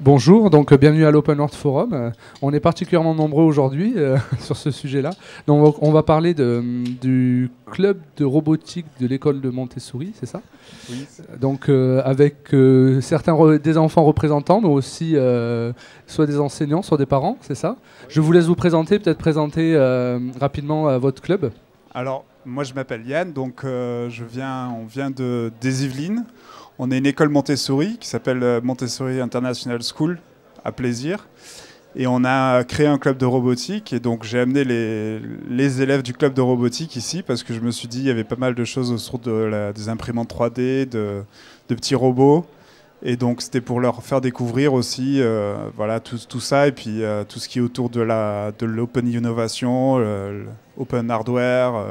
bonjour, donc bienvenue à l'Open World Forum. Euh, on est particulièrement nombreux aujourd'hui euh, sur ce sujet-là. Donc on va parler de, du club de robotique de l'école de Montessori, c'est ça? Oui. Donc avec certains des enfants représentants, mais aussi soit des enseignants, soit des parents, c'est ça? Je vous laisse vous présenter, peut-être présenter rapidement votre club. Alors moi je m'appelle Yann, donc je viens, on vient de, des Yvelines. On est une école Montessori qui s'appelle euh, Montessori International School à Plaisir. Et on a créé un club de robotique. Et donc j'ai amené les, élèves du club de robotique ici parce que je me suis dit qu'il y avait pas mal de choses autour de des imprimantes 3D, de, petits robots. Et donc c'était pour leur faire découvrir aussi euh, voilà, tout, ça et puis euh, tout ce qui est autour de l'open innovation, l'open hardware,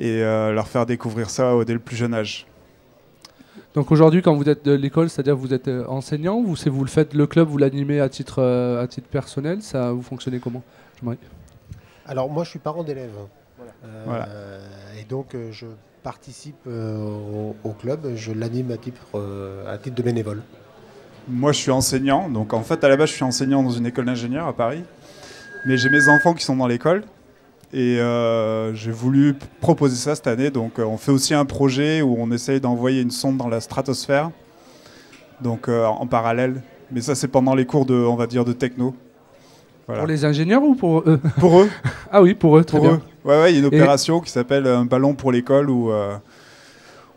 et leur faire découvrir ça dès le plus jeune âge. Donc aujourd'hui, quand vous êtes de l'école, c'est-à-dire que vous êtes euh, enseignant, ou c'est vous le faites le club, vous l'animez à titre euh, à titre personnel, ça vous fonctionnez comment Alors moi, je suis parent d'élèves, euh, et donc je participe au, club, je l'anime à titre à titre de bénévole. Moi, je suis enseignant, donc en fait à la base, je suis enseignant dans une école d'ingénieur à Paris, mais j'ai mes enfants qui sont dans l'école et euh, j'ai voulu proposer ça cette année. Donc, euh, on fait aussi un projet où on essaye d'envoyer une sonde dans la stratosphère, donc euh, en parallèle. Mais ça, c'est pendant les cours de, on va dire, de techno. Pour les ingénieurs ou pour eux Pour eux. ah oui, pour eux, très bien. Ouais, ouais, il y a une opération qui s'appelle un ballon pour l'école où,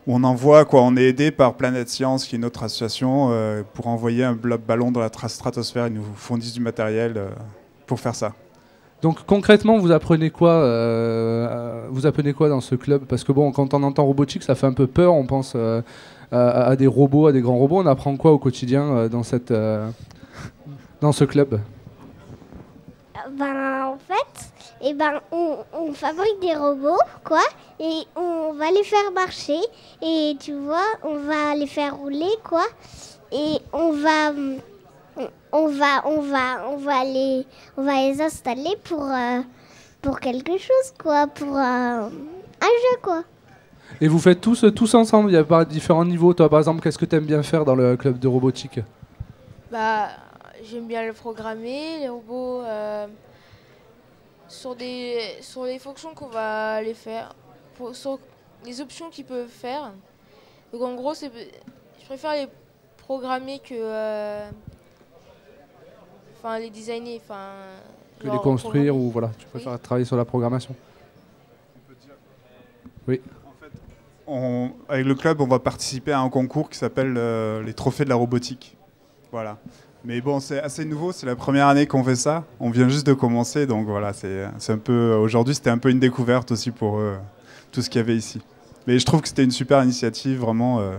on envoie, quoi, on est aidé par Planète Science, qui est une autre association, pour envoyer un ballon dans la stratosphère. Ils nous fournissent du matériel pour faire ça. Donc concrètement, vous apprenez quoi euh, Vous apprenez quoi dans ce club? Parce que bon, quand on entend robotique, ça fait un peu peur. On pense euh, à, des robots, à des grands robots. On apprend quoi au quotidien euh, dans ce club? Ben en fait, eh ben on, fabrique des robots, quoi, et on va les faire marcher. Et tu vois, on va les faire rouler, quoi, et on va on va, on va, on va les, on va les installer pour, euh, pour quelque chose, quoi, pour euh, un jeu, quoi. Et vous faites tous, tous ensemble Il y a pas différents niveaux. Toi, par exemple, qu'est-ce que tu aimes bien faire dans le club de robotique? Bah, j'aime bien le programmer, les robots, euh, sur des, sur les fonctions qu'on va les faire, sur les options qu'ils peuvent faire. Donc en gros, c'est, je préfère les programmer que Enfin, les designer, enfin. Que les construire ou voilà, tu préfères travailler sur la programmation. Oui. En fait, avec le club, on va participer à un concours qui s'appelle euh, les Trophées de la robotique. Voilà. Mais bon, c'est assez nouveau, c'est la première année qu'on fait ça. On vient juste de commencer, donc voilà, c'est un peu. Aujourd'hui, c'était un peu une découverte aussi pour eux, tout ce qu'il y avait ici. Mais je trouve que c'était une super initiative, vraiment, euh,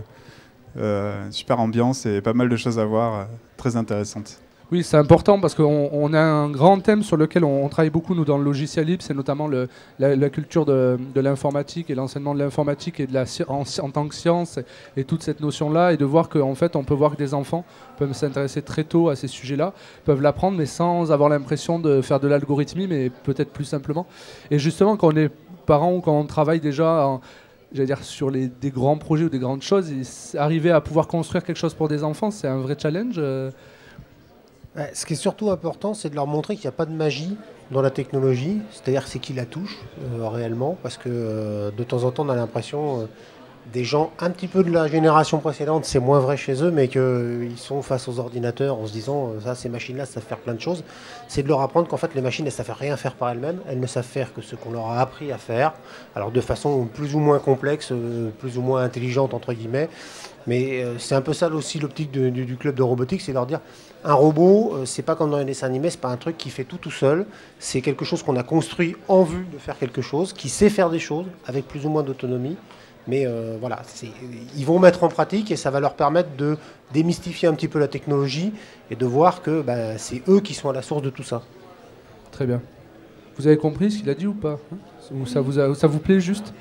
euh, super ambiance et pas mal de choses à voir, très intéressantes. Oui, c'est important parce qu'on a un grand thème sur lequel on, travaille beaucoup, nous, dans le logiciel libre, c'est notamment la, culture de, l'informatique et l'enseignement de l'informatique et de la en, en, tant que science et, toute cette notion-là, et de voir qu'en fait, on peut voir que des enfants peuvent s'intéresser très tôt à ces sujets-là, peuvent l'apprendre, mais sans avoir l'impression de faire de l'algorithmie, mais peut-être plus simplement. Et justement, quand on est parent ou quand on travaille déjà j'allais dire sur les, des grands projets ou des grandes choses, arriver à pouvoir construire quelque chose pour des enfants, c'est un vrai challenge. Euh, ce qui est surtout important, c'est de leur montrer qu'il n'y a pas de magie dans la technologie, c'est-à-dire c'est qu'ils la touchent euh, réellement, parce que euh, de temps en temps on a l'impression euh, des gens un petit peu de la génération précédente, c'est moins vrai chez eux, mais qu'ils sont face aux ordinateurs en se disant ça, ces machines-là, savent faire plein de choses. C'est de leur apprendre qu'en fait les machines, elles ne savent rien faire par elles-mêmes, elles ne savent faire que ce qu'on leur a appris à faire, alors de façon plus ou moins complexe, plus ou moins intelligente entre guillemets. Mais c'est un peu ça aussi l'optique du, club de robotique, c'est leur dire un robot, euh, c'est pas comme dans les dessins animés, c'est pas un truc qui fait tout tout seul. C'est quelque chose qu'on a construit en vue de faire quelque chose, qui sait faire des choses avec plus ou moins d'autonomie. Mais euh, voilà, ils vont mettre en pratique et ça va leur permettre de démystifier un petit peu la technologie et de voir que bah, c'est eux qui sont à la source de tout ça. Très bien. Vous avez compris ce qu'il a dit ou pas hein? Ou ça vous, ça vous plaît juste?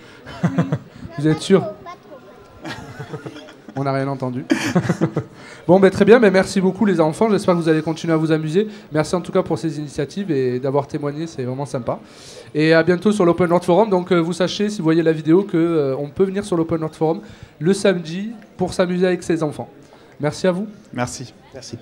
Vous êtes sûr? On n'a rien entendu. bon, ben, très bien, mais merci beaucoup les enfants. J'espère que vous allez continuer à vous amuser. Merci en tout cas pour ces initiatives et d'avoir témoigné, c'est vraiment sympa. Et à bientôt sur l'Open World Forum. Donc euh, vous sachez, si vous voyez la vidéo, qu'on euh, peut venir sur l'Open World Forum le samedi pour s'amuser avec ses enfants. Merci à vous. Merci. Merci.